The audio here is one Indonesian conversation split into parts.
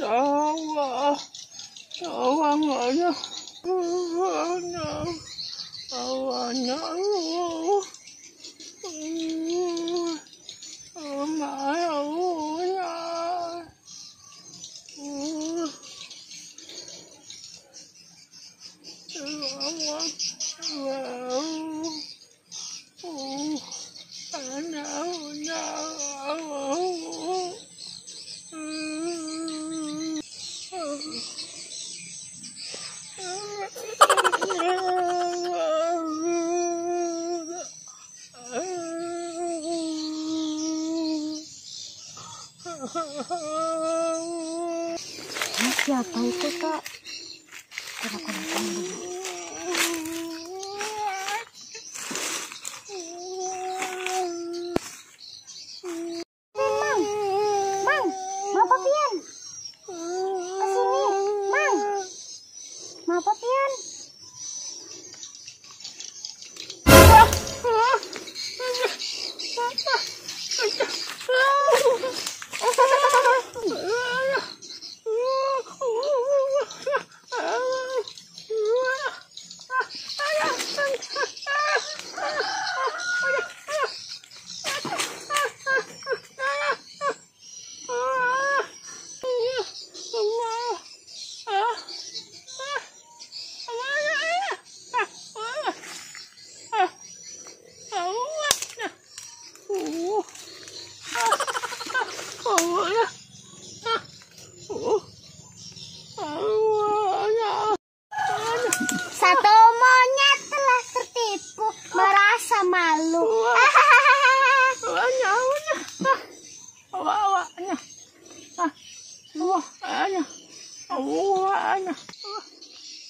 找我找我呀找我呀找我呀找我我嗯もしやバイトか、ただこのロコも。Awaknya.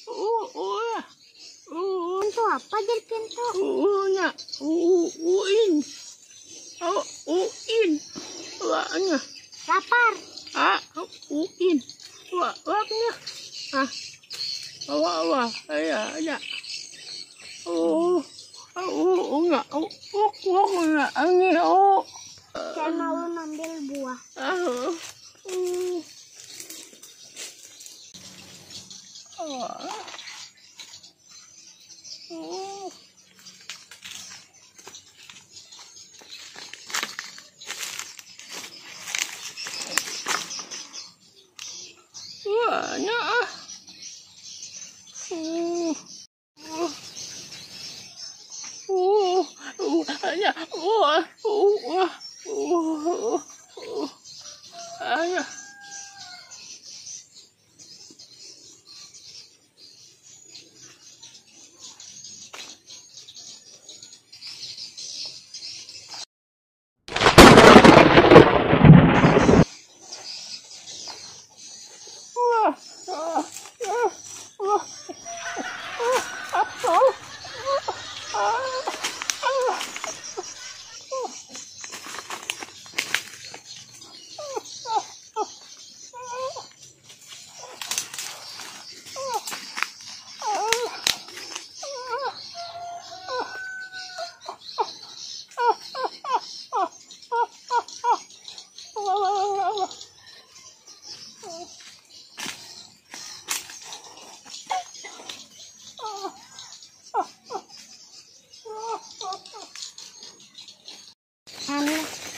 Uh, uh, uh, Pintu apa jadi pintu? uhnya. Uh, uin. Oh, uin. Awaknya. Lapar. Ah, uin. Awaknya. Ah, awak, awak. Ya, ya. Oh, oh, enggak. Oh, oh, oh, enggak. Oh. Saya mau ambil buah. Ah, uh. nữa nữa nữa nữa nữa nữa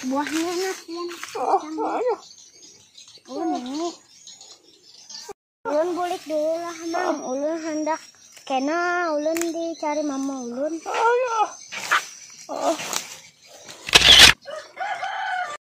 buahnya enak pian. Ulun ini. Ulun bulik dulu lah, Mang. Ulun hendak kena ulun dicari mama ulun. Ayah. Ah.